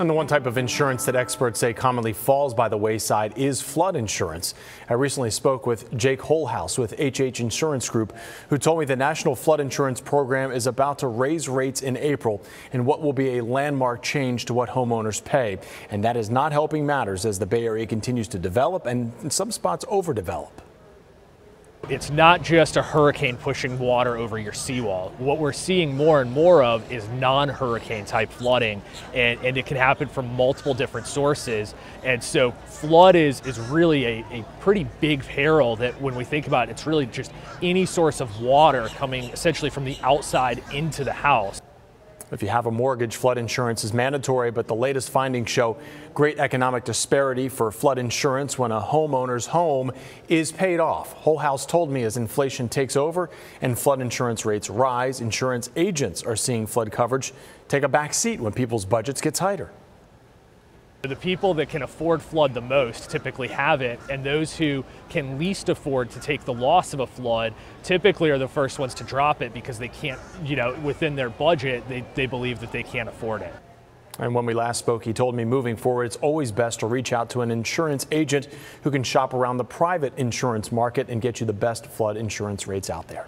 And the one type of insurance that experts say commonly falls by the wayside is flood insurance. I recently spoke with Jake Holehouse with HH Insurance Group, who told me the National Flood Insurance Program is about to raise rates in April in what will be a landmark change to what homeowners pay. And that is not helping matters as the Bay Area continues to develop and in some spots overdevelop. It's not just a hurricane pushing water over your seawall. What we're seeing more and more of is non-hurricane type flooding, and, and it can happen from multiple different sources. And so flood is, is really a, a pretty big peril that when we think about it, it's really just any source of water coming essentially from the outside into the house. If you have a mortgage, flood insurance is mandatory, but the latest findings show great economic disparity for flood insurance when a homeowner's home is paid off. Holehouse told me as inflation takes over and flood insurance rates rise, insurance agents are seeing flood coverage take a back seat when people's budgets get tighter. The people that can afford flood the most typically have it, and those who can least afford to take the loss of a flood typically are the first ones to drop it because they can't, you know, within their budget, they, they believe that they can't afford it. And when we last spoke, he told me moving forward, it's always best to reach out to an insurance agent who can shop around the private insurance market and get you the best flood insurance rates out there.